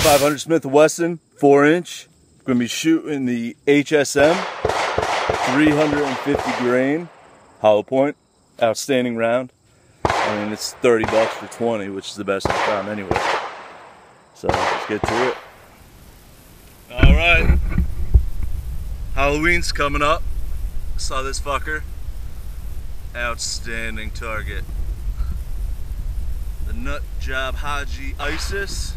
500 Smith & Wesson, 4 inch. Gonna be shooting the HSM, 350 grain, hollow point, outstanding round. I mean, it's 30 bucks for 20, which is the best I found anyway. So let's get to it. All right. Halloween's coming up. Saw this fucker. Outstanding target. The Nut Job Haji Isis.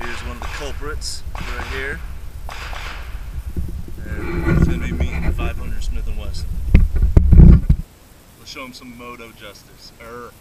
Here's one of the culprits right here. And he's gonna be meeting 500 Smith & Wesson. Let's show him some moto justice. Er.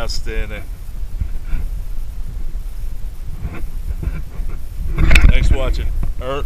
Outstanding. Thanks for watching. Er.